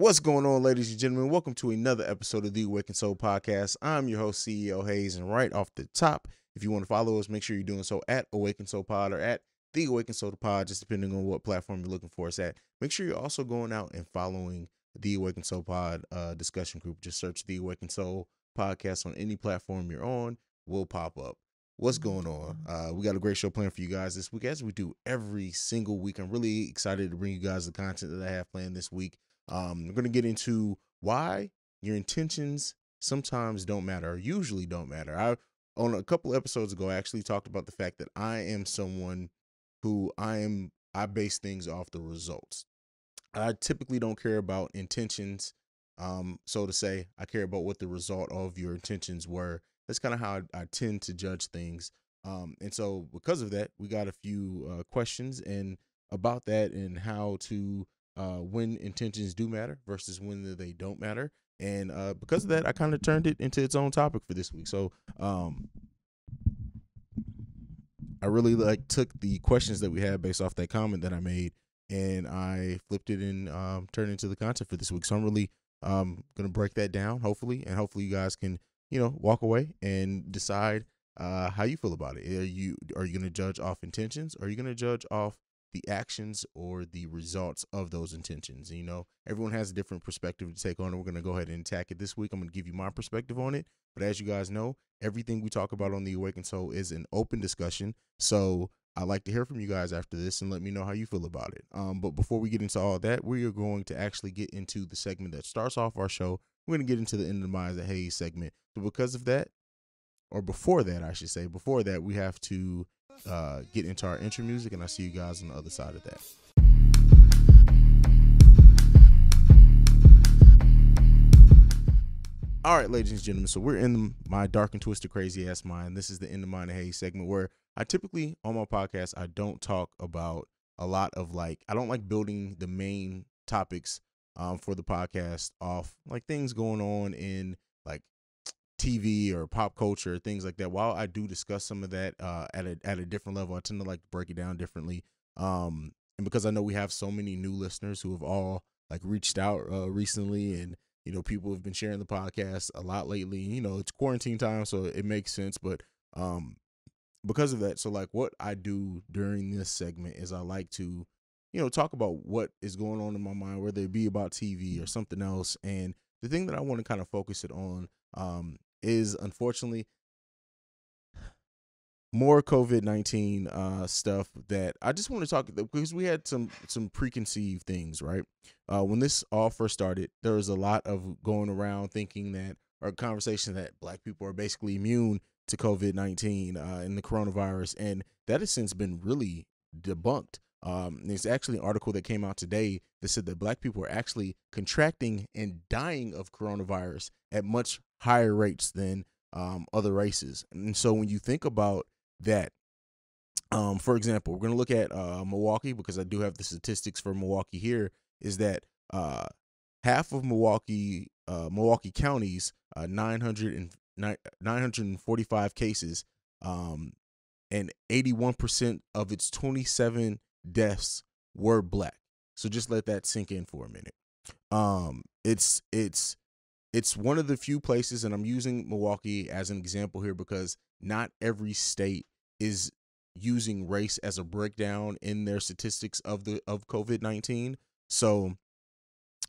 What's going on, ladies and gentlemen? Welcome to another episode of the Awakened Soul Podcast. I'm your host, CEO Haize, and right off the top, if you want to follow us, make sure you're doing so at Awakened Soul Pod or at the Awakened Soul Pod, just depending on what platform you're looking for us at. Make sure you're also going out and following the Awakened Soul Pod uh, discussion group. Just search the Awakened Soul Podcast on any platform you're on, will pop up. What's going on? Uh, we got a great show planned for you guys this week, as we do every single week. I'm really excited to bring you guys the content that I have planned this week. Um, we're going to get into why your intentions sometimes don't matter, or usually don't matter. I on a couple episodes ago, I actually talked about the fact that I am someone who I am I base things off the results. I typically don't care about intentions, um, so to say. I care about what the result of your intentions were. That's kind of how I, I, tend to judge things. Um, and so because of that, we got a few uh, questions and about that and how to uh, when intentions do matter versus when they don't matter. And uh, because of that, I kind of turned it into its own topic for this week. So um, I really like took the questions that we had based off that comment that I made, and I flipped it and um, turned into the content for this week. So I'm really um, gonna break that down, hopefully, and hopefully you guys can you know walk away and decide uh, how you feel about it. Are you are you gonna judge off intentions? Or are you gonna judge off the actions or the results of those intentions. You know, everyone has a different perspective to take on it. We're going to go ahead and attack it this week. I'm going to give you my perspective on it. But as you guys know, everything we talk about on the Awakened Soul is an open discussion. So I'd like to hear from you guys after this and let me know how you feel about it. Um, but before we get into all that, we are going to actually get into the segment that starts off our show. We're going to get into the end of the Minds of Haize segment. But because of that, or before that, I should say, before that, we have to uh, get into our intro music, and I'll see you guys on the other side of that. All right, ladies and gentlemen. So we're in my dark and twisted, crazy ass mind. This is the end of mind Haize segment where I typically on my podcast I don't talk about a lot of like I don't like building the main topics um, for the podcast off like things going on in like TV or pop culture, things like that. While I do discuss some of that uh, at a at a different level, I tend to like break it down differently. Um, and because I know we have so many new listeners who have all like reached out uh, recently, and you know people have been sharing the podcast a lot lately. You know it's quarantine time, so it makes sense. But um, because of that, so like what I do during this segment is I like to you know talk about what is going on in my mind, whether it be about TV or something else. And the thing that I want to kind of focus it on um, is unfortunately more COVID nineteen uh, stuff that I just want to talk because we had some some preconceived things, right? Uh, when this all first started, there was a lot of going around thinking that or conversation that black people are basically immune to COVID nineteen uh, and the coronavirus, and that has since been really debunked. Um, there's actually an article that came out today that said that black people are actually contracting and dying of coronavirus at much higher rates than um, other races. And so when you think about that, um, for example, we're going to look at uh, Milwaukee because I do have the statistics for Milwaukee here. Is that uh, half of Milwaukee, uh, Milwaukee counties, uh, 900 and 945 cases, um, and 81% of its 27 deaths were black. So just let that sink in for a minute. Um, it's it's it's one of the few places, and I'm using Milwaukee as an example here because not every state is using race as a breakdown in their statistics of the of COVID nineteen. So,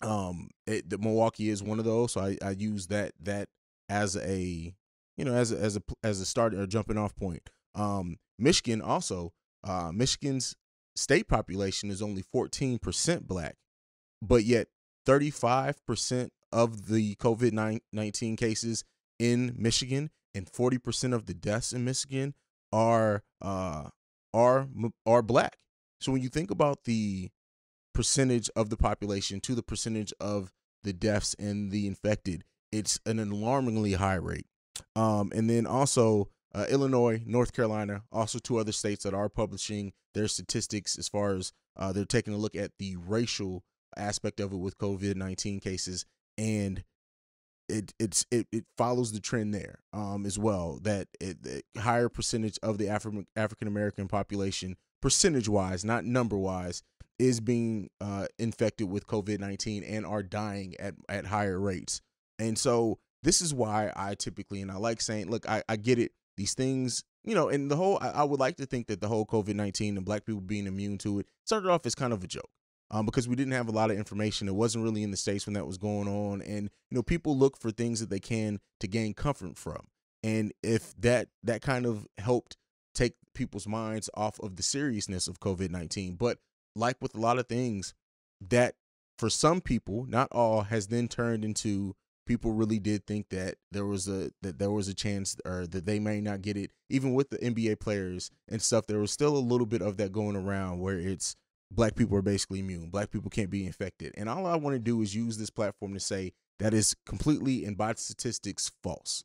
um, it, the Milwaukee is one of those. So I, I use that that as a you know as a, as a as a start or jumping off point. Um, Michigan also, uh, Michigan's state population is only 14% black, but yet 35% of the COVID 19 cases in Michigan and 40% of the deaths in Michigan are uh are are black. So when you think about the percentage of the population to the percentage of the deaths and the infected, it's an alarmingly high rate. Um, and then also uh, Illinois, North Carolina, also two other states that are publishing their statistics as far as uh, they're taking a look at the racial aspect of it with COVID 19 cases. And it it's it, it follows the trend there um, as well that it, the higher percentage of the Afri- African American population percentage wise not number wise is being uh, infected with COVID 19 and are dying at, at higher rates. And so this is why I typically, and I like saying, look, I, I get it. These things, you know, and the whole, I, I would like to think that the whole COVID 19 and black people being immune to it started off as kind of a joke. Um, because we didn't have a lot of information. It wasn't really in the states when that was going on, and you know people look for things that they can to gain comfort from. And if that that kind of helped take people's minds off of the seriousness of COVID nineteen, but like with a lot of things, that for some people, not all, has then turned into people really did think that there was a that there was a chance or that they may not get it even with the NBA players and stuff there was still a little bit of that going around where it's black people are basically immune black people can't be infected and all I want to do is use this platform to say that is completely and by statistics false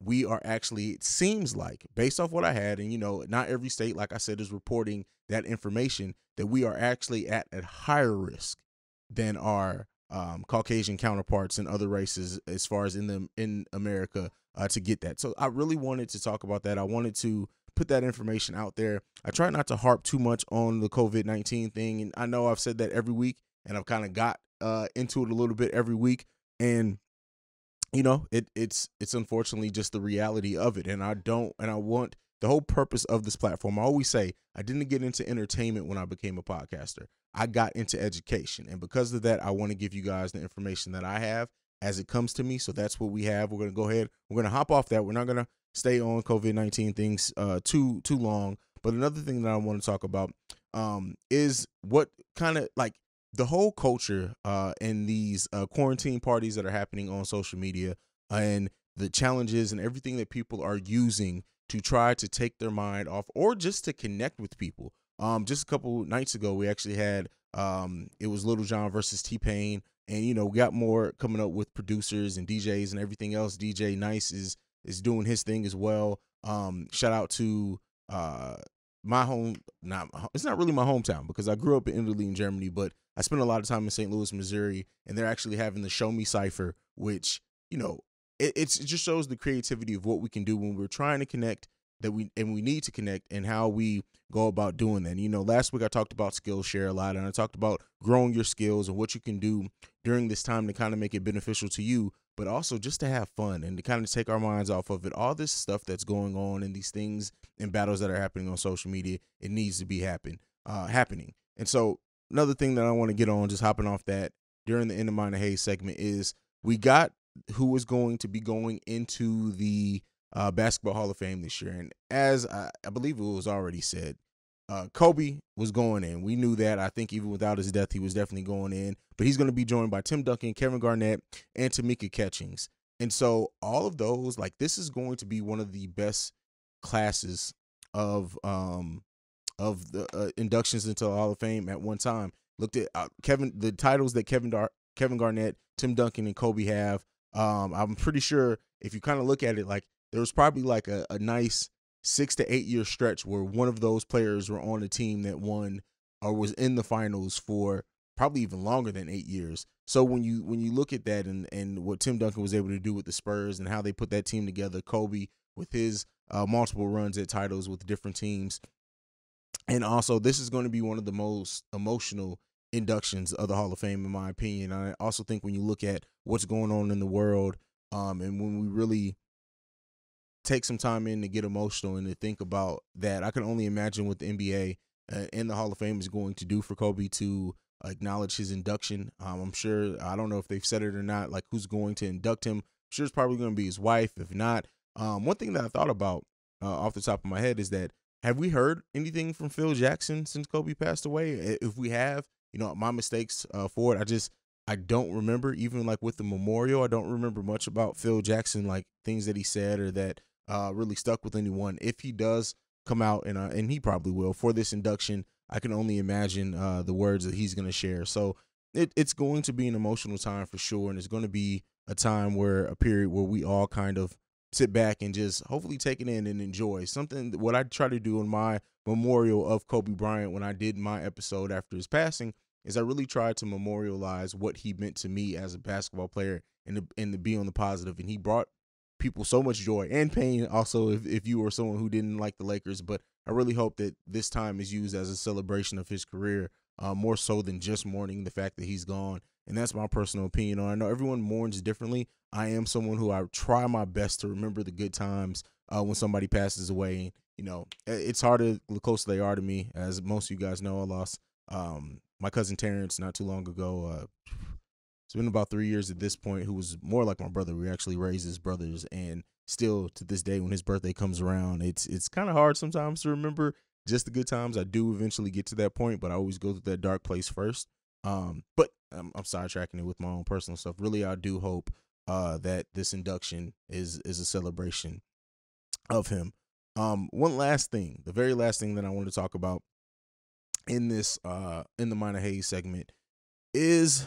we are actually it seems like based off what I had and you know not every state like I said is reporting that information that we are actually at a higher risk than our um, Caucasian counterparts and other races as far as in the in America uh, to get that. So I really wanted to talk about that. I wanted to put that information out there. I try not to harp too much on the COVID nineteen thing, and I know I've said that every week, and I've kind of got uh, into it a little bit every week, and you know it it's it's unfortunately just the reality of it and i don't and i want the whole purpose of this platform. I always say i didn't get into entertainment when i became a podcaster. I got into education and because of that i want to give you guys the information that i have as it comes to me so that's what we have. We're going to go ahead we're going to hop off that. We're not going to stay on covid-19 things uh too too long but another thing that i want to talk about um is what kind of like the whole culture uh, and these uh, quarantine parties that are happening on social media and the challenges and everything that people are using to try to take their mind off or just to connect with people. Um, just a couple nights ago, we actually had um, it was Lil Jon versus T Pain, and you know we got more coming up with producers and DJs and everything else. DJ Nice is is doing his thing as well. Um, shout out to uh, my home, not it's not really my hometown because I grew up in Italy and Germany, but I spent a lot of time in St. Louis, Missouri, and they're actually having the Show Me Cipher, which you know it, it just shows the creativity of what we can do when we're trying to connect that we and we need to connect and how we go about doing that. And, you know, last week I talked about Skillshare a lot, and I talked about growing your skills and what you can do during this time to kind of make it beneficial to you, but also just to have fun and to kind of take our minds off of it. All this stuff that's going on and these things and battles that are happening on social media, it needs to be happen uh, happening. And so another thing that I want to get on, just hopping off that during the end of Mind the Haize segment, is we got who is going to be going into the uh, Basketball Hall of Fame this year. And as I, I believe it was already said, uh, Kobe was going in. We knew that. I think even without his death, he was definitely going in. But he's going to be joined by Tim Duncan, Kevin Garnett, and Tamika Catchings. And so all of those, like this is going to be one of the best classes of um of the uh, inductions into the Hall of Fame at one time. Looked at uh, Kevin the titles that Kevin Dar- Kevin Garnett, Tim Duncan, and Kobe have. Um, I'm pretty sure if you kind of look at it, like there was probably like a, a nice six to eight year stretch where one of those players were on a team that won or was in the finals for probably even longer than eight years. So when you when you look at that and and what Tim Duncan was able to do with the Spurs and how they put that team together, Kobe with his uh, multiple runs at titles with different teams, and also this is going to be one of the most emotional inductions of the Hall of Fame in my opinion. I also think when you look at what's going on in the world, um, and when we really take some time in to get emotional and to think about that, I can only imagine what the NBA uh, and the Hall of Fame is going to do for Kobe to acknowledge his induction. Um, I'm sure I don't know if they've said it or not. Like who's going to induct him? I'm sure it's probably going to be his wife. If not, um, one thing that I thought about uh, off the top of my head is that have we heard anything from Phil Jackson since Kobe passed away? If we have, you know, my mistakes uh, for it. I just I don't remember even like with the memorial. I don't remember much about Phil Jackson, like things that he said or that uh, really stuck with anyone. If he does come out and uh, and he probably will for this induction, I can only imagine uh, the words that he's going to share. So it, it's going to be an emotional time for sure, and it's going to be a time where a period where we all kind of sit back and just hopefully take it in and enjoy something. What I try to do in my memorial of Kobe Bryant when I did my episode after his passing is I really tried to memorialize what he meant to me as a basketball player and to, and to be on the positive. And he brought people so much joy and pain. Also, if, if you were someone who didn't like the Lakers, but I really hope that this time is used as a celebration of his career uh, more so than just mourning the fact that he's gone. And that's my personal opinion on. I know everyone mourns differently. I am someone who I try my best to remember the good times uh, when somebody passes away. And, You know, it's harder the closer they are to me. As most of you guys know, I lost um, my cousin Terrence not too long ago. Uh, it's been about three years at this point. Who was more like my brother. We actually raised his brothers, and still to this day, when his birthday comes around, it's it's kind of hard sometimes to remember just the good times. I do eventually get to that point, but I always go through that dark place first. Um, but I'm, I'm sidetracking it with my own personal stuff. Really, I do hope uh, that this induction is is a celebration of him. Um, one last thing, the very last thing that I want to talk about in this uh in the minor Haize segment is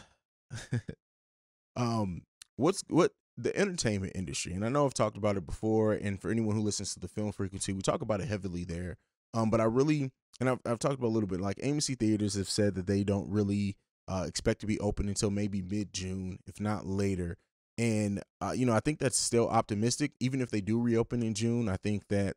um what's what the entertainment industry and i know i've talked about it before and for anyone who listens to the film frequency we talk about it heavily there um but i really and i've, I've talked about a little bit like amc theaters have said that they don't really uh, expect to be open until maybe mid-june if not later and uh, you know i think that's still optimistic even if they do reopen in june i think that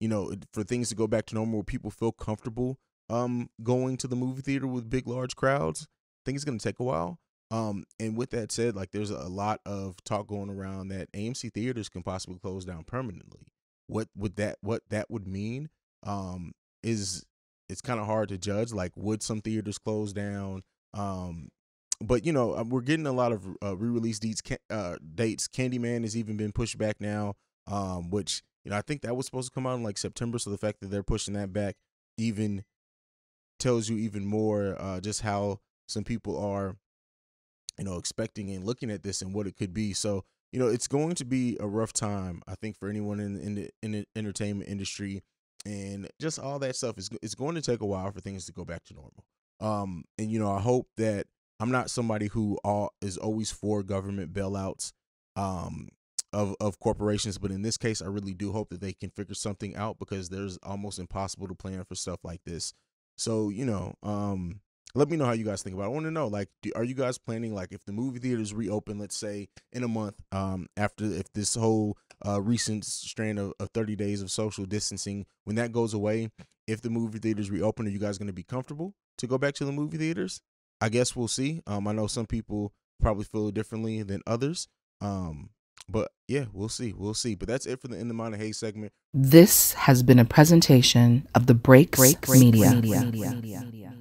you know for things to go back to normal where people feel comfortable um going to the movie theater with big large crowds i think it's going to take a while um and with that said like there's a lot of talk going around that amc theaters can possibly close down permanently. What would that what that would mean um is it's kind of hard to judge like would some theaters close down? Um but you know we're getting a lot of uh, re-release dates uh dates. Candyman has even been pushed back now um which you know i think that was supposed to come out in like september so the fact that they're pushing that back even tells you even more uh, just how some people are, you know, expecting and looking at this and what it could be. So, you know, it's going to be a rough time, I think, for anyone in in the, in the entertainment industry, and just all that stuff is it's going to take a while for things to go back to normal. Um, and you know, I hope that I'm not somebody who all is always for government bailouts. Um, of of corporations, but in this case, I really do hope that they can figure something out because there's almost impossible to plan for stuff like this. So you know, um, let me know how you guys think about. it. I want to know, like, do, are you guys planning, like, if the movie theaters reopen, let's say in a month, um, after if this whole uh recent strand of, of 30 days of social distancing, when that goes away, if the movie theaters reopen, are you guys going to be comfortable to go back to the movie theaters? I guess we'll see. Um, I know some people probably feel differently than others. Um, but yeah, we'll see. We'll see. But that's it for the In the Minor Haize segment. This has been a presentation of the Break Break Media. Media. Media.